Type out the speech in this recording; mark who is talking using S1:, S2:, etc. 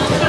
S1: people.